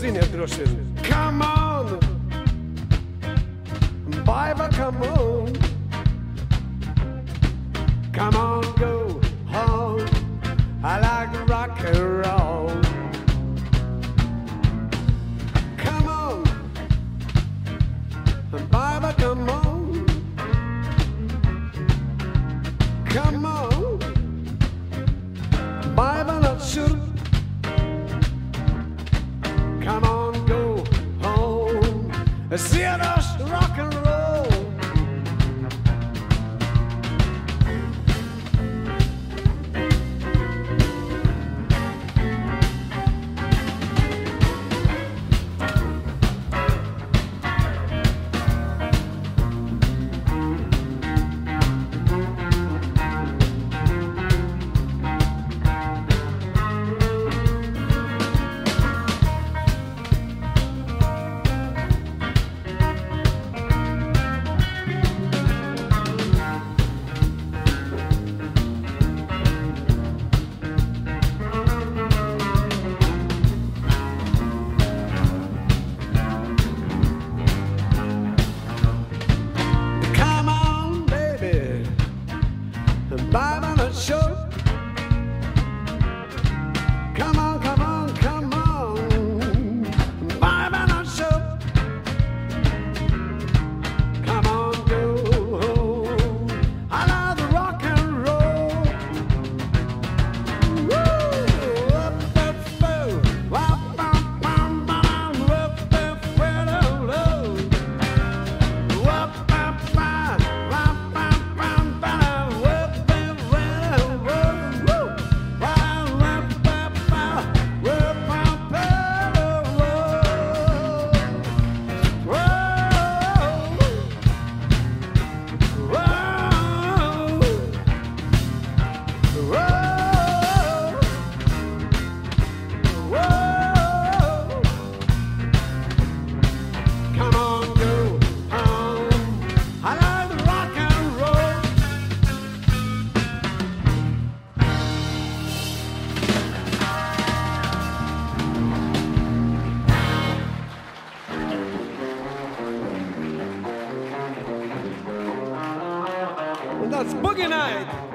ziniet droši vien. Come on! Baiva, come on! Seeing us rocking And that's Boogie Night.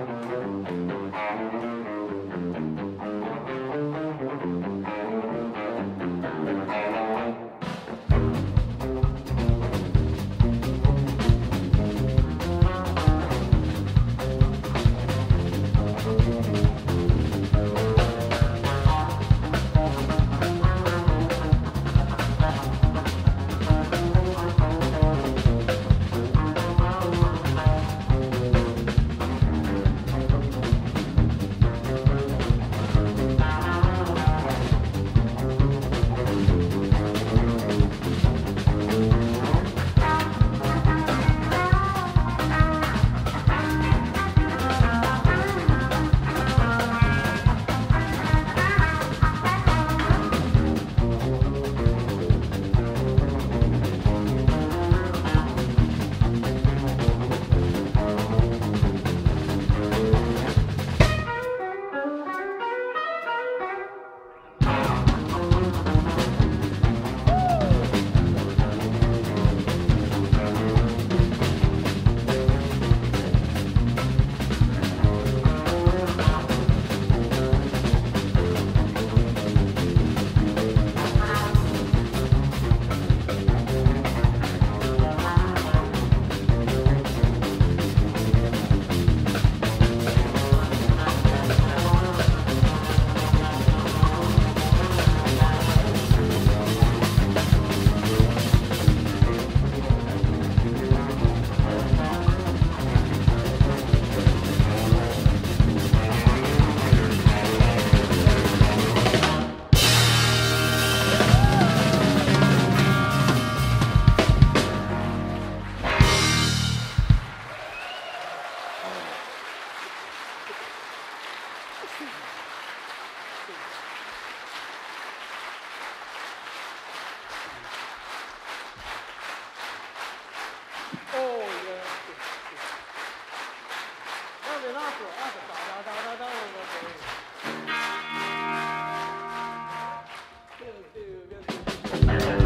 Oh, yeah. Now the last one, da da da da da da